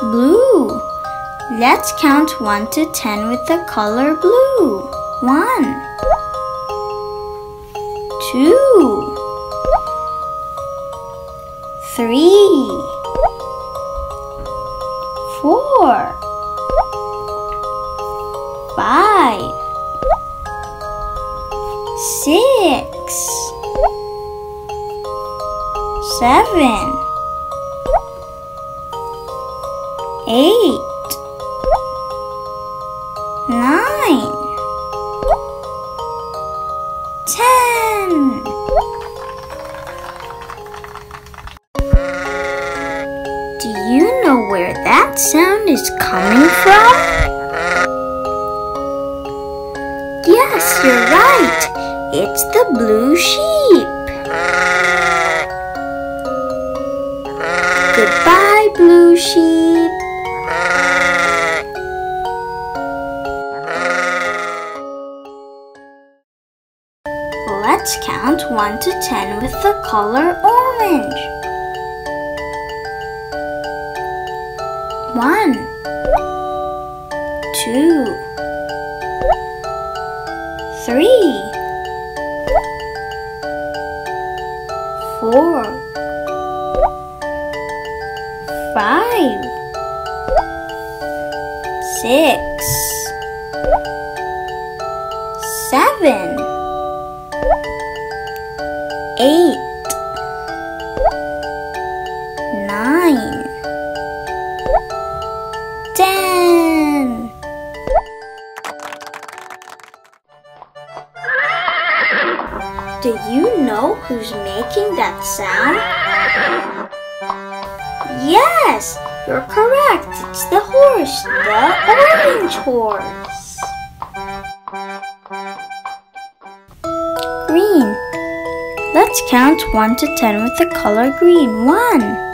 Blue. Let's count 1 to 10 with the color blue. 1 2 3 4 5 6 7 eight, nine, ten. Do you know where that sound is coming from? Yes, you're right. It's the blue sheep. Goodbye, blue sheep. Let's count 1 to 10 with the color orange. 1 2 3 4 5 6 7 nine, ten. Do you know who's making that sound? Yes, you're correct. It's the horse, the orange horse. Green. Let's count 1 to 10 with the color green. 1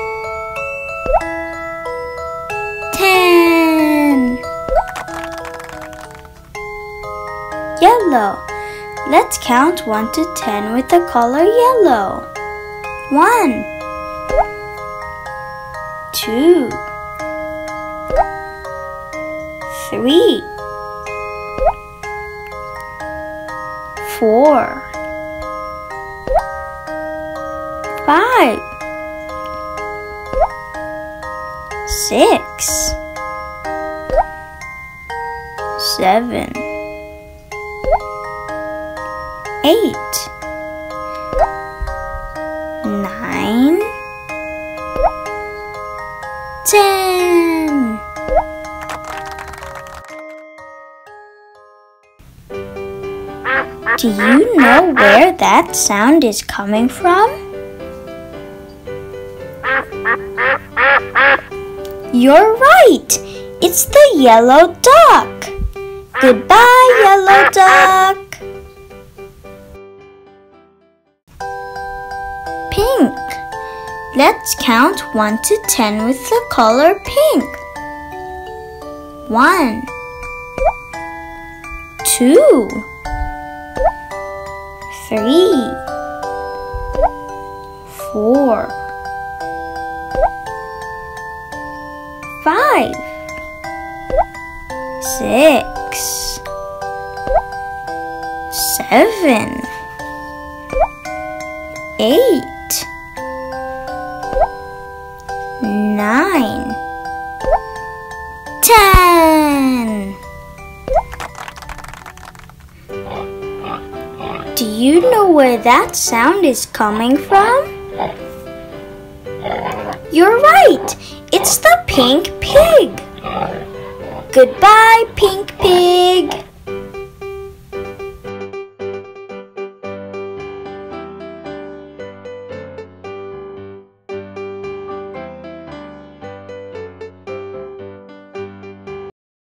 Yellow. Let's count one to ten with the color yellow. One, two, three, four, five. Six, seven, eight, nine, ten. Do you know where that sound is coming from? You're right. It's the yellow duck. Goodbye, yellow duck. Pink. Let's count 1 to 10 with the color pink. 1 2 3 4 five, six, seven, eight, nine, ten. Do you know where that sound is coming from? You're right. It's the pink pig. Goodbye, pink pig.